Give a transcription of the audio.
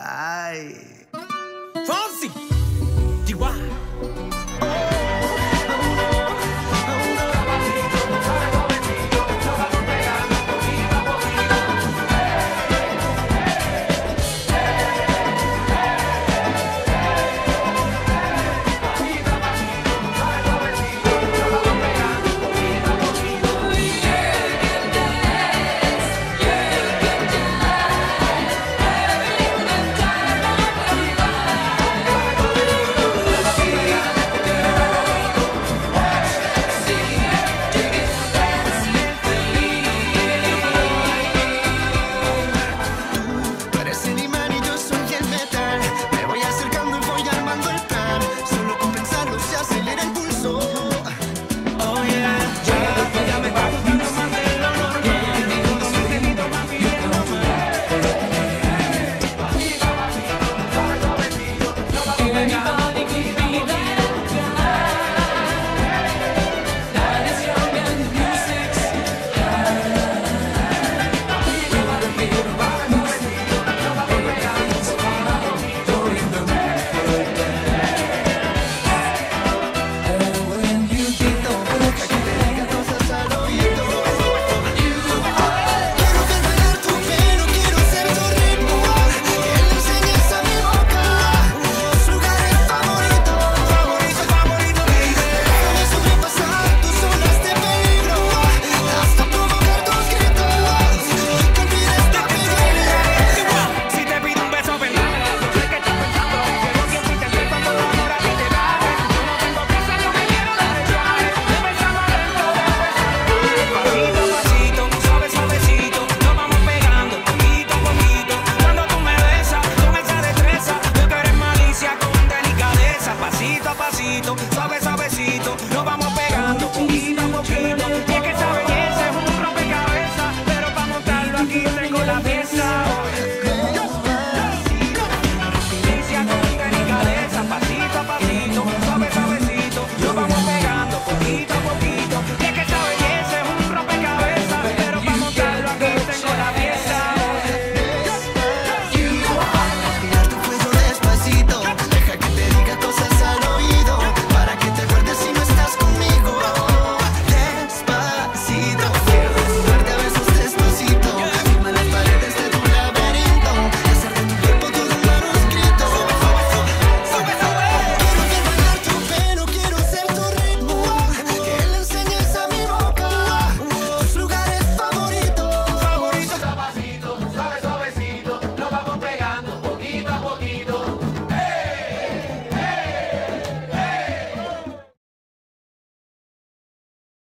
Ay, pasito a pasito, suave,